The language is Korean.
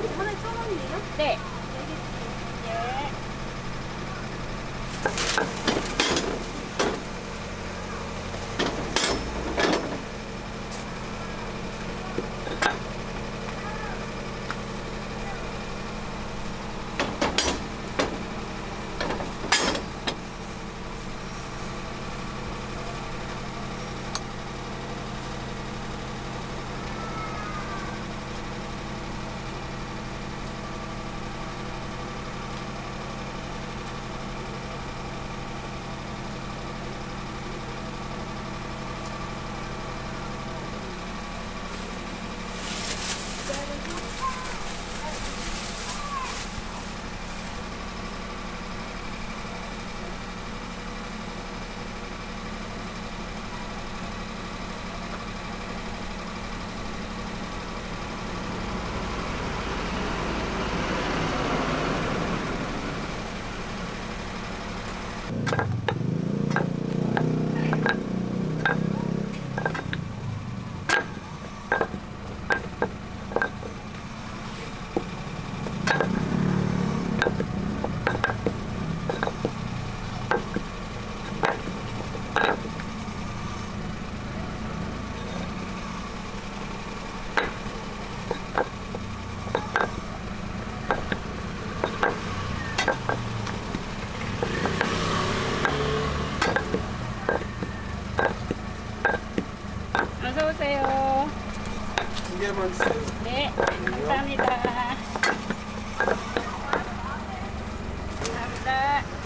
하나에 천 원이에요? 네. 어서 오세요. 두 개만 주세요. 네, 감사합니다. 감사합니다.